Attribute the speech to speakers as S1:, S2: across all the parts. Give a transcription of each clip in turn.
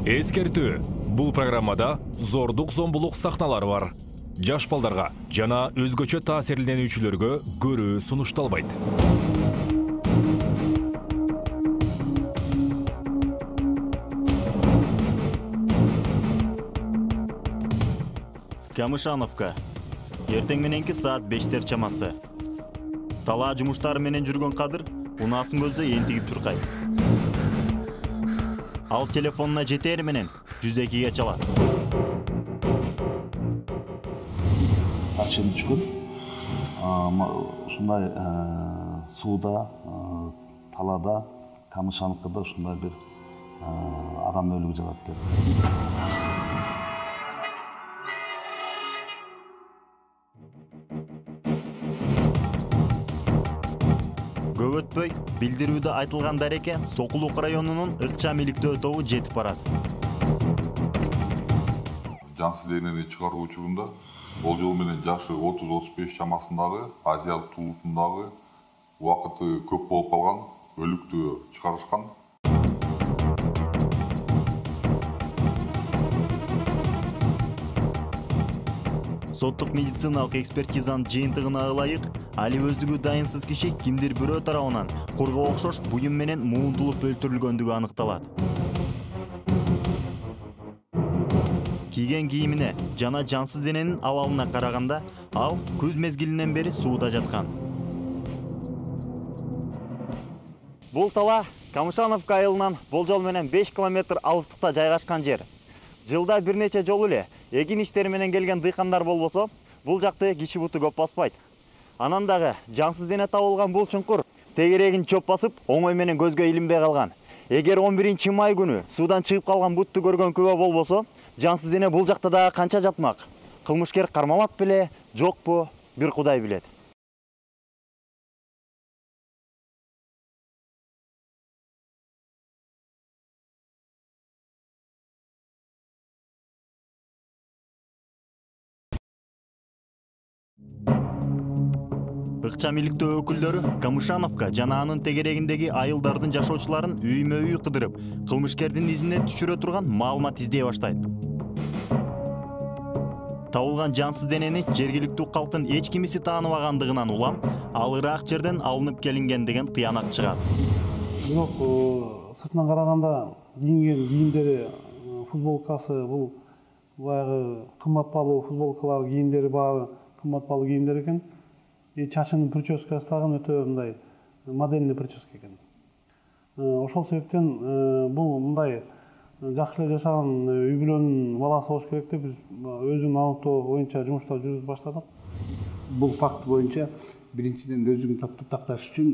S1: эскертүү бул программада зордук зомбулук сахналары бар. Жаш балдарга жана өзгөчө таасирленүүчүлөргө көрүү сунушталбайт.
S2: Камышановка. Эртең мененки саат бештер чамасы. Талаа жумуштары менен жүргөн кадыр унаасын көздөй энтигип чуркайт ал телефонуна жетери менен жүз экиге чалат
S3: ачым түшкөн ушундай сууда талаада камышаныкыда ушундай бир адам өлүгү жатат деп
S2: өтпөй билдирүүдө айтылган дареке сокулук районунун ыкчам иликтөө тобу жетип барат.
S4: Жансыз денени чыгаруу учурунда болжол менен жашы отуз отуз беш чамасындагы азиялык туулусундагы убакыты көп болуп калган өлүктү чыгарышкан
S2: соттук медициналык экспертизанын жыйынтыгына ылайык али өздүгү дайынсыз киши кимдир бирөө тарабынан курга окшош буюм менен муунтулуп өлтүрүлгөндүгү аныкталат кийген кийимине жана жансыз дененин абалына караганда ал күз мезгилинен бери сууда жаткан бул тала камышановка айылынан болжол менен беш километр алыстыкта жайгашкан жер. Жылда бир нече жолу эле эгин иштери менен келген дыйкандар болбосо бул жакты буту көп баспайт. Анан дагы жансыз дене табылган бул чуңкур тегерегин чөп басып оңой менен көзгө илинбей эгер он биринчи май күнү суудан чыгып калган бутту көргөн күбө болбосо жансыз дене бул жакта дагы канча жатмак? Кылмышкер кармалат беле жокпу бир кудай билет. Ыкчам иликтөө өкүлдөрү камышановка жана анын тегерегиндеги айылдардын жашоочуларын үймө үй кыдырып кылмышкердин изине түшүрө турган маалымат издей баштайт. Табылган жансыз денени жергиликтүү калктын эч кимиси тааныбагандыгынан улам ал ыраак жерден алынып келинген деген тыянак чыгат.
S5: Бирок сыртынан караганда кийинген кийимдери футболкасы бул баягы кымбат баалуу футболкалар кийимдери баары кымбат баалуу кийимдер экен и чачынын прическасы дагы өтө мындай модельный прическа экен ошол себептен бул мындай жакшы эле жашаган үй бүлөнүн баласы болуш керек деп биз өзүн аныктоо боюнча жумуштар жүргүзүп баштадык.
S6: Бул факт боюнча биринчиден өзүн такташ үчүн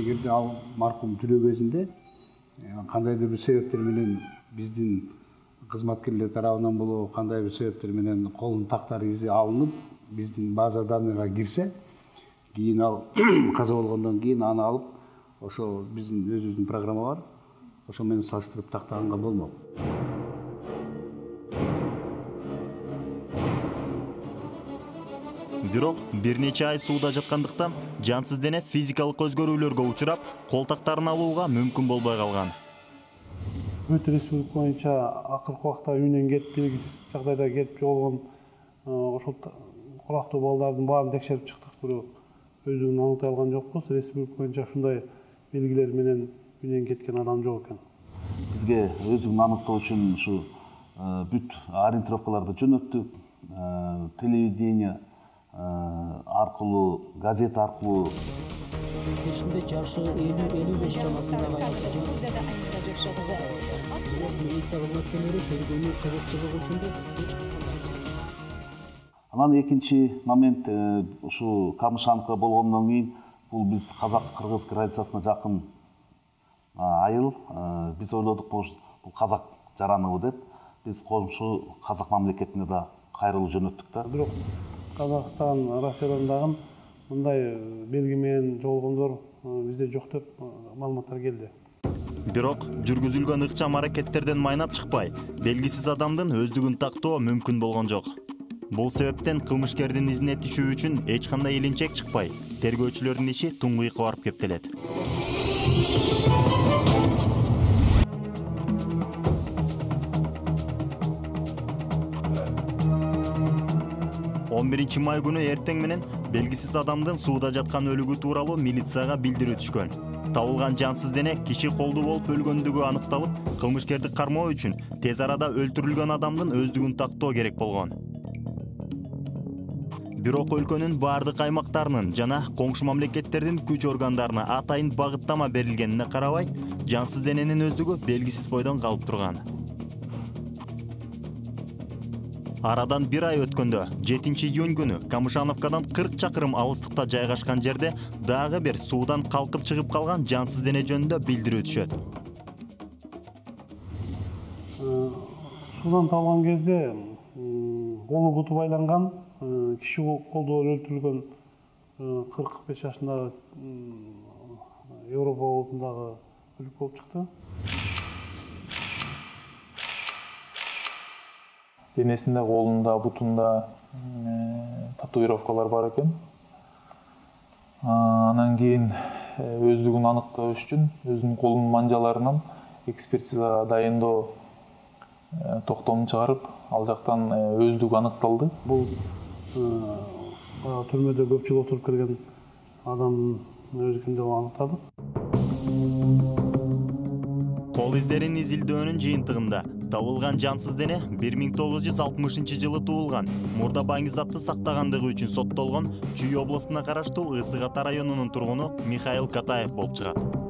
S6: эгерде ал маркум тирүү кезинде кандайдыр бир себептер менен биздин кызматкерлер тарабынан болобу кандай бир себептер менен колунун тактар изи алынып биздин база данныйга кирсе кийин ал каза болгондон кийин аны алып ошо биздин өзүбүздүн программа бар. Ошо менен салыштырып тактаганга болмок.
S2: Бирок бир нече ай сууда жаткандыктан жансыз дене физикалык өзгөрүүлөргө учурап колтактарын алууга мүмкүн болбой калган.
S5: Бүт республика боюнча акыркы убакта үйүнөн кетип белгисиз жагдайда кетип жоголгон ошол курактуу балдардын баарын текшерип чыктык бирок өздүгүн аныктай алган жокпуз республика боюнча ушундай белгилер менен үйүнөн кеткен адам жок экен
S3: бизге өзүгүн аныктоо үчүн ушу бүт ориентировкаларды жөнөттүк телевидение аркылуу газета аркылуу
S7: кечинде жашы элүү элүү беш чамасындагы милиция кызматкерлери тергөөнүн кызыкчылыгы үчүн
S3: анан экинчи момент ушул камышанка болгондон кийин бул биз казак кыргыз границасына жакын айыл биз ойлодук может бул казак жараныбы деп. Биз коңшу казак мамлекетине да кайрылуу жөнөттүк да.
S5: Бирок казакстан россиядан дагы мындай белги менен жоголгондор бизде жок деп маалыматтар келди.
S2: Бирок жүргүзүлгөн ыкчам аракеттерден майнап чыкпай белгисиз адамдын өздүгүн тактоо мүмкүн болгон жок. бул себептен кылмышкердин изине түшүү үчүн эч кандай илинчек чыкпай. Тергөөчүлөрдүн иши туңгуйка барып кептелет. Он биринчи май күнү эртең менен белгисиз адамдын сууда жаткан өлүгү тууралуу милицияга билдирүү түшкөн. Табылган жансыз дене киши колдуу болуп өлгөндүгү аныкталып кылмышкерди кармоо үчүн тез арада өлтүрүлгөн адамдын өздүгүн тактоо керек болгон. Бирок өлкөнүн баардык аймактарынын жана коңшу мамлекеттердин күч органдарына атайын багыттама берилгенине карабай жансыз дененин өздүгү белгисиз бойдон калып турган. Арадан бир ай өткөндө жетинчи июнь күнү камышановкадан кырк чакырым алыстыкта жайгашкан жерде дагы бир суудан калкып чыгып калган жансыз дене жөнүндө билдирүү түшөт.
S5: Судан табылган кезде колу буту байланган э, киши колдоо өлтүрүлгөн кырк беш жашындагы м, европа улутундагы өлүк болуп чыкты.
S8: Денесинде колунда бутунда э, татуировкалар бар экен. А, анан кийин э, өздүгүн аныктоо үчүн өзүнүн колунун манжаларынан экспертизага дайындоо э, токтомун чыгарып ал жактан э, өздүгү аныкталды.
S5: Бул э, баягы түрмөдө көп жыл отуруп келген адамдын өзүнүкүн деп аныктадык
S2: кол издерин изилдөөнүн жыйынтыгында табылган жансыз дене 1960 жылы туулган. Мурда баңгизатты сактагандыгы үчүн соттолгон чүй областына караштуу ысык ата районунун тургуну михаил катаев болуп чыгат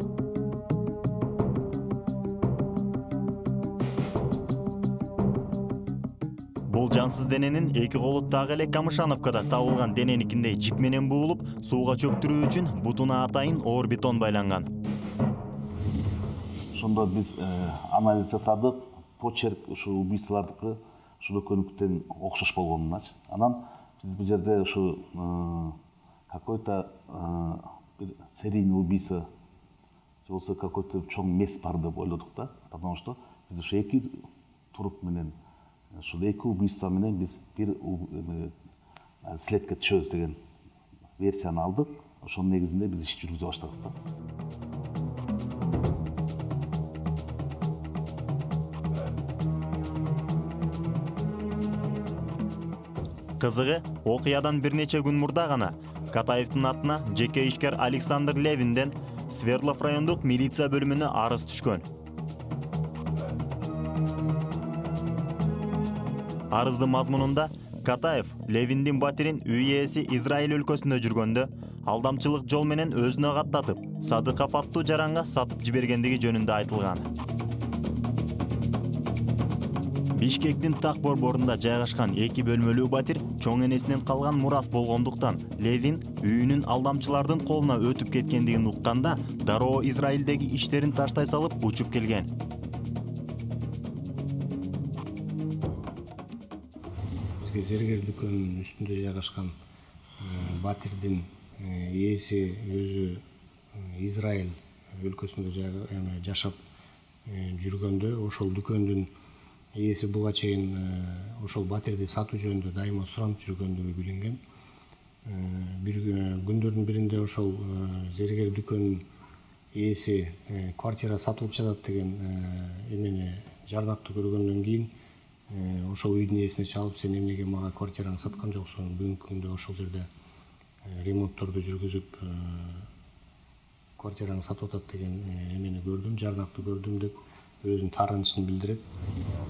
S2: жансыз дененин эки колу так эле камышановкада табылган дененикиндей жип менен буулуп сууга чөктүрүү үчүн бутуна атайын оор бетон байланган
S3: ошондо биз анализ жасадык почерк ушу убийцалардыкы ушул экөөнүкүнөн окшош болгонуначы анан биз бул жерде ушу какой то бир серийный убийца же болбосо какой то чоң мес бар деп ойлодук да потому что биз ушу эки труп менен ушул эки убийство менен биз бир у- эме, э, следке түшөбүз деген версияны алдык ошонун негизинде биз иш жүргүзө баштадык да
S2: кызыгы окуядан бир нече күн мурда гана катаевдин атына жеке ишкер александр левинден свердлов райондук милиция бөлүмүнө арыз түшкөн арыздын мазмунунда катаев левиндин батирин үй ээси израиль өлкөсүндө жүргөндө алдамчылык жол менен өзүнө каттатып садыков аттуу жаранга сатып жибергендиги жөнүндө айтылган. Бишкектин так борборунда жайгашкан эки бөлмөлүү батир чоң энесинен калган мурас болгондуктан левин үйүнүн алдамчылардын колуна өтүп кеткендигин укканда дароо израилдеги иштерин таштай салып учуп келген
S9: зергер дүкөнүнүн үстүндө жайгашкан э, батирдин э, ээси өзү э, израиль өлкөсүндө жашап жүргөндө ошол дүкөндүн ээси буга чейин ошол батирди сатуу жөнүндө дайыма суранып жүргөндүгү билинген. Бир кү- күндөрдүн биринде ошол зергер дүкөнүнүн ээси квартира сатылып жатат деген эмени жардакты көргөндөн кийин ошол үйдүн ээсине чалып сен эмнеге мага квартираңды саткан жоксуң бүгүнкү күндө ошол жерде э, ремонтторду жүргүзүп э, квартираңды сатып атат деген э, эмени көрдүм жардакты көрдүм деп өзүнүн таарынычын билдирет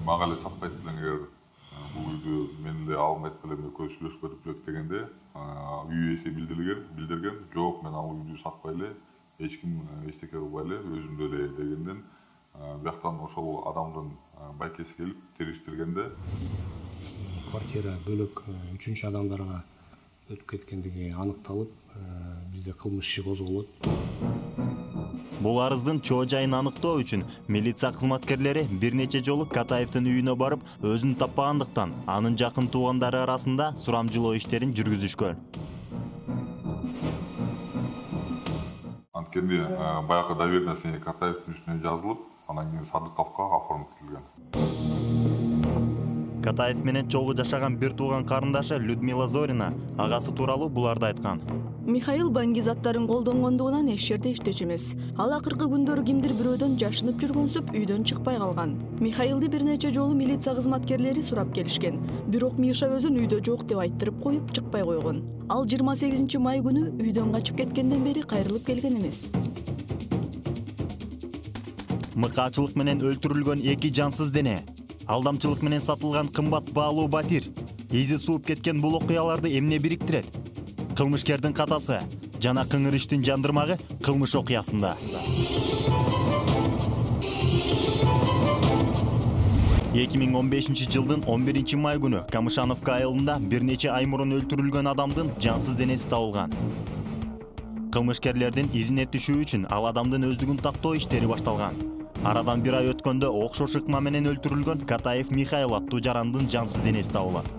S4: мага эле сатпайт белең эгер э, бул үйдү мен эле алмайт белем экөөбүз сүйлөшүп элек дегенде э, үй ээси билдирген билдирген жок мен ал үйдү сатпай эле эч ким э, эчтеке кылбай эле өзүмдө эле дегенден э, бияктан ошол адамдын байкеси келип териштиргенде
S9: квартира бөлөк үчүнчү адамдарга өтүп кеткендиги аныкталып э, бизде кылмыш иши козголот
S2: бул арыздын чоо жайын аныктоо үчүн милиция кызматкерлери бир нече жолу катаевдин үйүнө барып өзүн таппагандыктан анын жакын туугандары арасында сурамжылоо иштерин жүргүзүшкөн
S4: анткени баягы доверенность катаевдин үстүнө жазылып анан кийин садыковго оформиттилген
S2: катаев менен чогуу жашаган бир тууган карындашы людмила зорина агасы тууралуу буларды айткан.
S10: Михаил баңги заттарын колдонгондугунан эч жерде иштечү эмес. Ал акыркы күндөрү кимдир бирөөдөн жашынып жүргөнсүп үйдөн чыкпай калган. Михаилди бир нече жолу милиция кызматкерлери сурап келишкен. Бирок миша өзүн үйдө жок деп айттырып коюп чыкпай койгон. Ал жыйырма сегизинчи май күнү үйдөн качып кеткенден бери кайрылып келген эмес
S2: мыкаачылык менен өлтүрүлгөн эки жансыз дене алдамчылык менен сатылган кымбат баалуу батир изи сууп кеткен бул окуяларды эмне бириктирет кылмышкердин катасы жана кыңыр иштин жандырмагы кылмыш окуясында эки миң он бешинчи жылдын он биринчи май күнү камышановка айылында бир нече ай мурун өлтүрүлгөн адамдын жансыз денеси табылган кылмышкерлердин изине түшүү үчүн ал адамдын өздүгүн тактоо иштери башталган арадан бир ай өткөндө окшош ыкма менен өлтүрүлгөн катаев михаил аттуу жарандын жансыз денеси табылат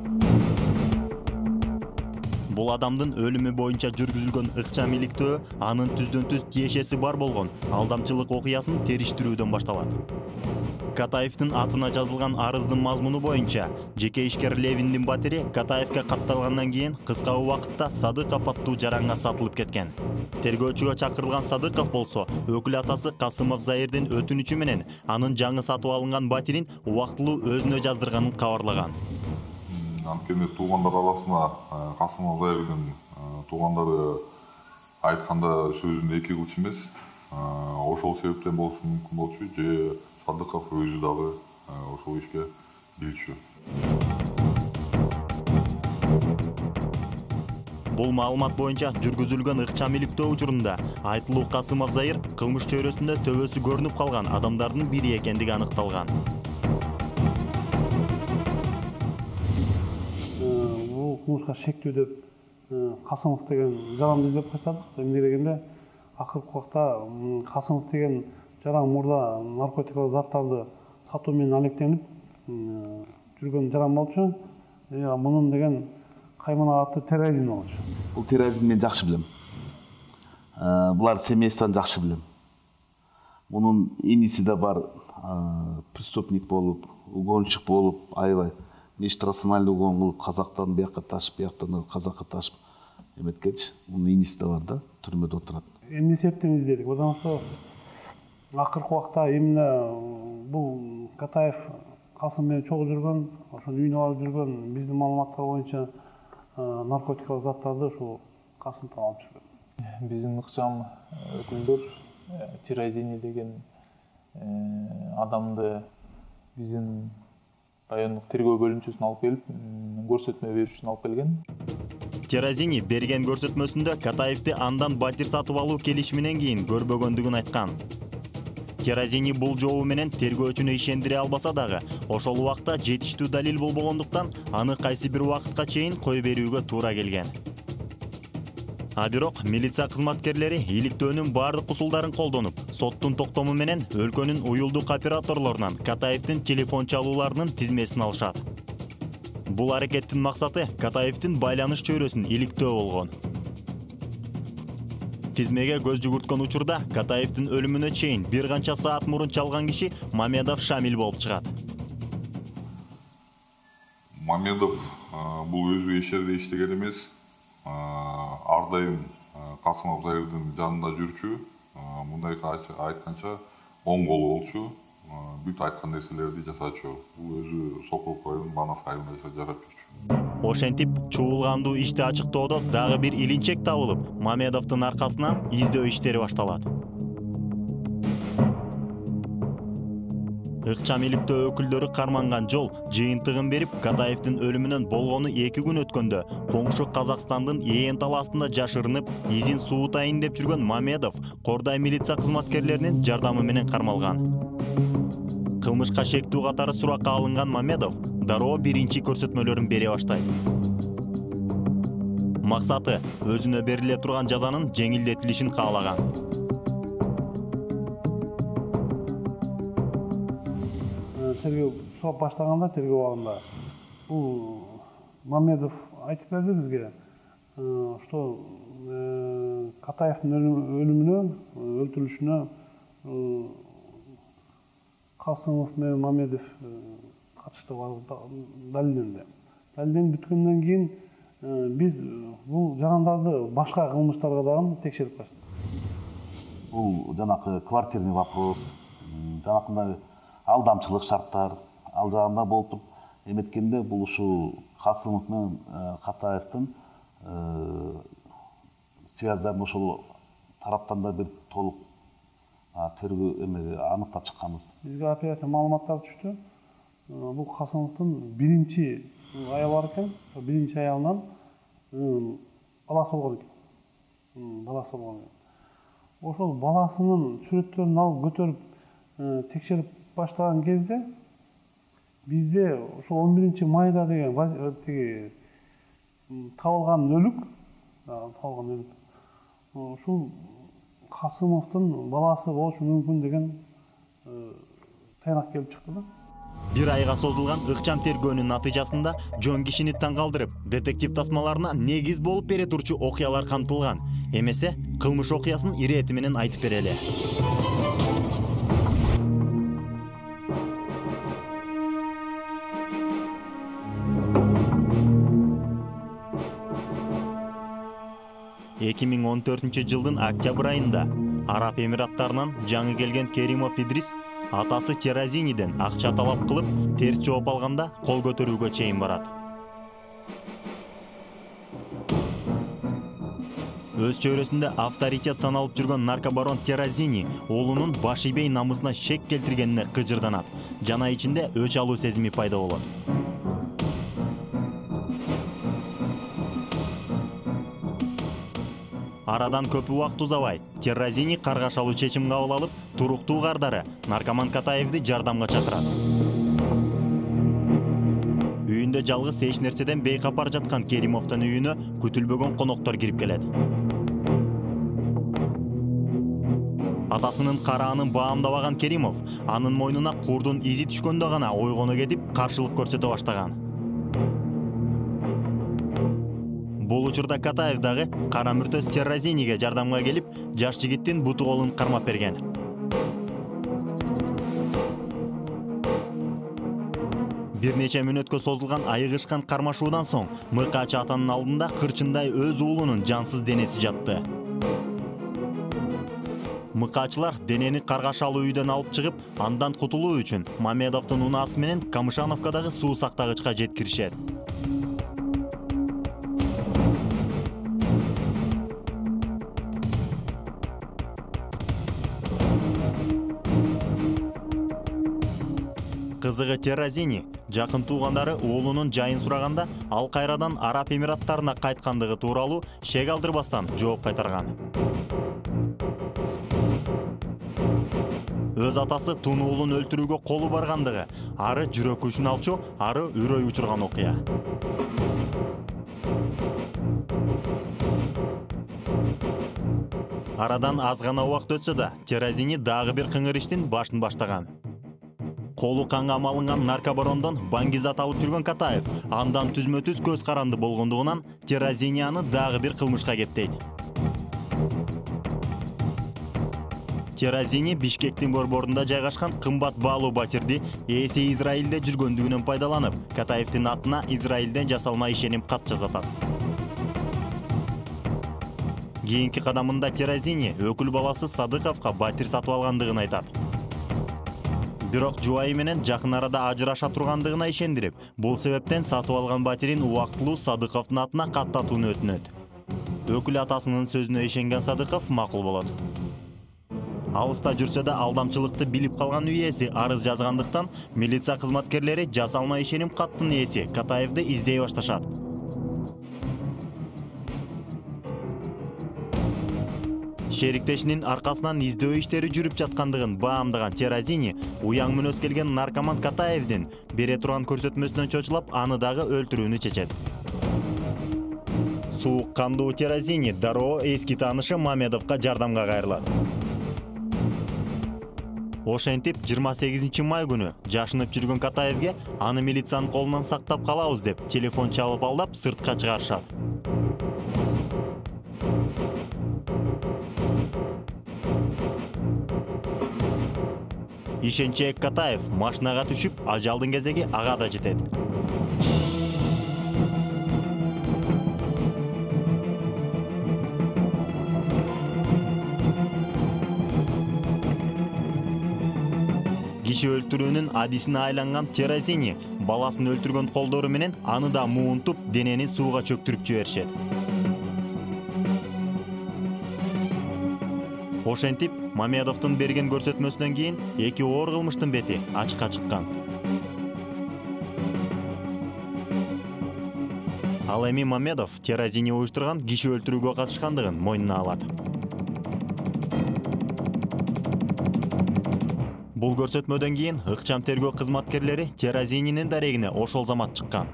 S2: бул адамдын өлүмү боюнча жүргүзүлгөн ыкчам иликтөө анын түздөн түз тиешеси бар болгон. Алдамчылык окуясын териштирүүдөн башталат катаевдин атына жазылган арыздын мазмуну боюнча жеке ишкер левиндин батири катаевке катталгандан кийин кыска убакытта садыков аттуу жаранга сатылып кеткен. Тергөөчүгө чакырылган садыков болсо өкүл атасы касымов заирдин өтүнүчү менен анын жаңы сатып алынган батирин убактылуу өзүнө жаздырганын кабарлаган.
S4: Анткени туугандар арасында касымов заирдин туугандары айтканда сөзүн эки кылчу эмес. Ошол себептен болушу мүмкүн болчу же садыков өзү дагы ошол ишке билчү.
S2: Бул маалымат боюнча жүргүзүлгөн ыкчам иликтөө учурунда айтылуу касымов заир кылмыш чөйрөсүндө төбөсү көрүнүп калган адамдардын бири экендиги аныкталган.
S5: Бул кылмышка шектүү деп касымов деген жаранды издеп баштадык эмне дегенде акыркы убакта касымов деген жаран мурда наркотикалык заттарды алектенип жүргөн жаран болчу. Мунун деген каймана аты терроризм болчу.
S3: Бул терроризмди мен жакшы билем. Булар семействон жакшы билем. Мунун иниси да бар преступник болуп угонщик болуп аябай межтрациональный угон кылып казактан бияка ташып бияктан казакка ташып эметкенчи мунун иниси да бар да түрмөдө отурат.
S5: Эмне себептен издедик потому что акыркы убакта именно бул катаев касым менен чогуу жүргөн ошонун үйүнө барып жүргөн биздин маалыматтар боюнча наркотикалык заттарды ушул касымовдон алып жүргөн
S8: биздин ыкчам өкүлдөр тирозини деген адамды биздин райондук тергөө бөлүмчөсүнө алып келип көрсөтмө бериш үчүн алып келген.
S2: Терозини берген көрсөтмөсүндө катаевди андан батир сатып алуу келишиминен кийин көрбөгөндүгүн айткан терозини бул жобу менен тергөөчүнү ишендире албаса дагы ошол убакта жетиштүү далил болбогондуктан аны кайсы бир убакытка чейин кое берүүгө туура келген. А бирок милиция кызматкерлери иликтөөнүн баардык усулдарын колдонуп соттун токтому менен өлкөнүн уюлдук операторлорунан катаевдин телефон чалууларынын тизмесин алышат. Бул аракеттин максаты катаевдин байланыш чөйрөсүн иликтөө болгон. Тизмеге көз жүгүрткөн учурда катаевдин өлүмүнө чейин бир канча саат мурун чалган киши мамедов шамил болуп чыгат.
S4: Мамедов бул өзү эч жерде иштеген эмес. Ар дайым касымов заирдин жанында жүрчү. Мындайга айтканча оң колу болчу. Бүт айткан нерселерди жасачу. Бул өзү сокулук районунун манас айылында жашап жүрчү.
S2: Ошентип чуулгандуу ишти ачыктоодо дагы бир илинчек табылып мамедовдун аркасынан издөө иштери башталат. Ыкчам иликтөө өкүлдөрү карманган жол жыйынтыгын берип катаевдин өлүмүнөн болгону эки күн өткөндө коңшу казакстандын ээн талаасында жашырынып изин суутайын деп жүргөн мамедов кордай милиция кызматкерлеринин жардамы менен кармалган. Кылмышка шектүү катары суракка алынган мамедов дароо биринчи көрсөтмөлөрүн бере баштайт максаты өзүнө бериле турган жазанын жеңилдетилишин каалаган.
S5: Тергөө сурап баштаганда тергөө убагында бул мамедов айтып берди бизге что катаевдин өлүмүнө өлтүрүлүшүнө касымов менен мамедов катыштыгы бар далилденди далилденип бүткөндөн кийин э, биз бул жарандарды башка кылмыштарга дагы текшерип баштадык
S3: бул жанакы квартирный вопрос жанакындай алдамчылык шарттар ал жагында болуп эметкенде бул ушул касымов менен катаевдин связьдарын ошол тараптан да бир толук тергөө эме аныктап чыкканбыз
S5: бизге оперативный маалыматтар түштү Э, бул касымовдун биринчи аялы бар экен ошол биринчи аялынан баласы болгон экен М, баласы болгон экен ошол баласынын сүрөттөрүн алып көтөрүп э, текшерип баштаган кезде бизде ошол он биринчи майда деген э, тиги табылган өлүк а, табылган өлүк ушул касымовдун баласы болушу мүмкүн деген э, тыйнак келип чыкты да.
S2: Бир айга созулган ыкчам тергөөнүн натыйжасында жон кишини таң калтырып детектив тасмаларына негиз болуп бере турчу окуялар камтылган. Эмесе кылмыш окуясын ирети менен айтып берели. эки миң он төртүнчү жылдын октябрь айында араб эмираттарынан жаңы келген керимов идрис атасы теразиниден акча талап кылып терс жооп алганда кол көтөрүүгө чейин барат өз чөйрөсүндө авторитет саналып жүргөн наркобарон теразини уулунун баш ийбей намысына шек келтиргенине кыжырданат жана ичинде өч алуу сезими пайда болот арадан көп убакыт узабай. Терразини каргашалуу чечим кабыл алып туруктуу кардары наркоман катаевди жардамга чакырат. Үйүндө жалгыз эч нерседен бейкапар жаткан керимовдун үйүнө күтүлбөгөн коноктор кирип келет. Атасынын караанын баамдабаган керимов анын мойнуна курдун изи түшкөндө гана ойгоно кетип каршылык көрсөтө баштаган бул учурда катаев дагы кара мүртөс терразиниге жардамга келип жаш жигиттин буту колун кармап берген. Бир нече мүнөткө созулган айыгышкан кармашуудан соң мыкаачы атанын алдында кырчындай өз уулунун жансыз денеси жатты. Мыкаачылар денени каргашалуу үйдөн алып чыгып андан кутулуу үчүн мамедовдун унаасы менен камышановкадагы суу сактагычка жеткиришет кызыгы терразини жакын туугандары уулунун жайын сураганда ал кайрадан араб эмираттарына кайткандыгы тууралуу шек алдырбастан жооп кайтарган. Өз атасы тун уулун өлтүрүүгө колу баргандыгы ары жүрөк күчүн алчу ары үрөй учурган окуя. Арадан аз гана убакыт өтсө да терразини дагы бир кыңыр иштин башын баштаган колу канга малынган наркобарондон баңгизат алып жүргөн катаев андан түзмө түз көз каранды болгондугунан терразини аны дагы бир кылмышка кептейт. Теразини бишкектин борборунда жайгашкан кымбат баалуу батирди ээси израилде жүргөндүгүнөн пайдаланып катаевдин атына израилден жасалма ишеним кат жасатат. Кийинки кадамында теразини өкүл баласы садыковго батир сатып алгандыгын айтат бирок жубайы менен жакын арада ажыраша тургандыгына ишендирип бул себептен сатып алган батирин убактылуу садыковдун атына каттатууну өтүнөт. Өкүл атасынын сөзүнө ишенген садыков макул болот. Алыста жүрсө да алдамчылыкты билип калган үй ээси арыз жазгандыктан милиция кызматкерлери жасалма ишеним каттын ээси катаевди издей башташат. Шериктешинин аркасынан издөө иштери жүрүп жаткандыгын баамдаган теразини уяң мүнөз келген наркоман катаевдин бере турган көрсөтмөсүнөн чочулап аны дагы өлтүрүүнү чечет. Суук кандуу теразини дароо эски таанышы мамедовго жардамга кайрылат. Ошентип 28 май күнү жашынып жүргөн катаевге аны милициянын колунан сактап калабыз деп телефон чалып алдап сыртка чыгарышат ишенчээк катаев машинага түшүп ажалдын кезеги ага да жетет. Киши өлтүрүүнүн адисине айланган теразини баласын өлтүргөн колдору менен аны да муунтуп денени сууга чөктүрүп жиберишет. Ошентип мамедовдун берген көрсөтмөсүнөн кийин эки оор кылмыштын бети ачыкка чыккан. Ал эми мамедов терразини уюштурган киши өлтүрүүгө катышкандыгын мойнуна алат. Бул көрсөтмөдөн кийин ыкчам тергөө кызматкерлери терразининин дарегине ошол замат чыккан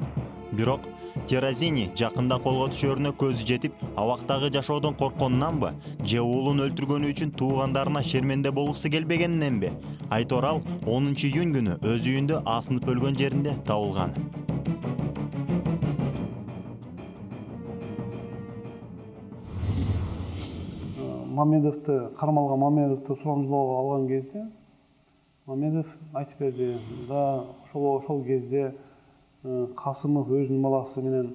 S2: бирок терразини жакында колго түшөрүнө көзү жетип абактагы жашоодон коркконунанбы? Же уулун өлтүргөнү үчүн туугандарына шерменде болгусу келбегениненби? Айтор ал онунчу июнь күнү өз үйүндө асынып өлгөн жеринде табылган.
S5: Мамедовду кармалган мамедовду сурамжылоого алган кезде мамедов айтып берди да ошол ошол кезде э, касымов өзүнүн баласы менен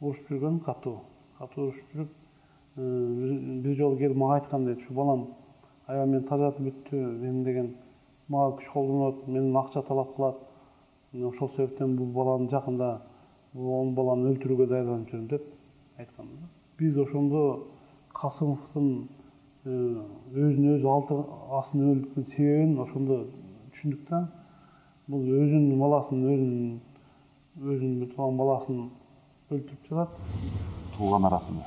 S5: урушуп жүргөн катуу катуу урушуп жүрүп э, бир жолу келип мага айткан дейт ушу балам аябай мени тажатып бүттү мен деген мага күч колдонот менден акча талап мен ошол себептен бул баланы жакында бул баланы өлтүрүүгө даярданып жүрүм деп айткан биз ошондо касымовдун өзүн өзү алты асын өлтүргөн себебин ошондо түшүндүк да бул өзүнүн баласын өзүнүн өзүнүн тууган баласын өлтүрүп жатат
S3: тууган арасында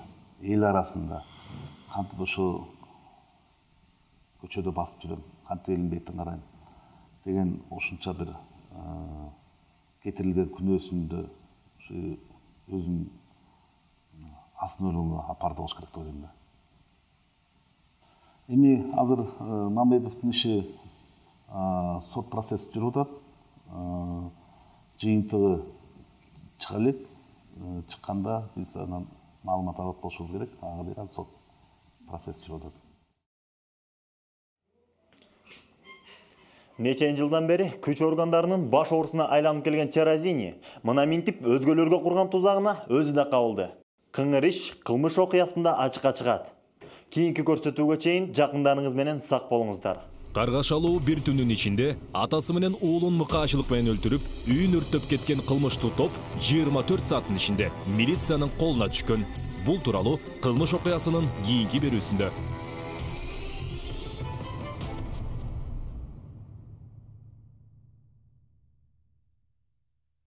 S3: эл арасында кантип ошо көчөдө басып жүрөм кантип элдин бетин карайм деген кетирилген күнөөсүндө ушу өзүнүн асын өлүмүнө алып барды болуш керек деп ойлойм да. Эми азыр мамедовдун иши сот процесс жүрүп атат жыйынтыгы чыга элек чыкканда биз анан маалымат алып болушубуз керек. Ага азыр сот процесс жүрүп атат.
S2: Нечен жылдан бери күч органдарынын баш оорусуна айланып келген терразини мына минтип өзгөлөргө курган тузагына өзү да кабылды. Кыңыр иш кылмыш окуясында ачыкка чыгат. Кийинки көрсөтүүгө чейин жакындарыңыз менен сак болуңуздар
S1: каргашалуу бир түндүн ичинде атасы менен уулун мыкаачылык менен өлтүрүп үйүн кеткен кылмыштуу топ 24 сааттын ичинде милициянын колуна түшкөн бул тууралуу кылмыш окуясынын кийинки берүүсүндө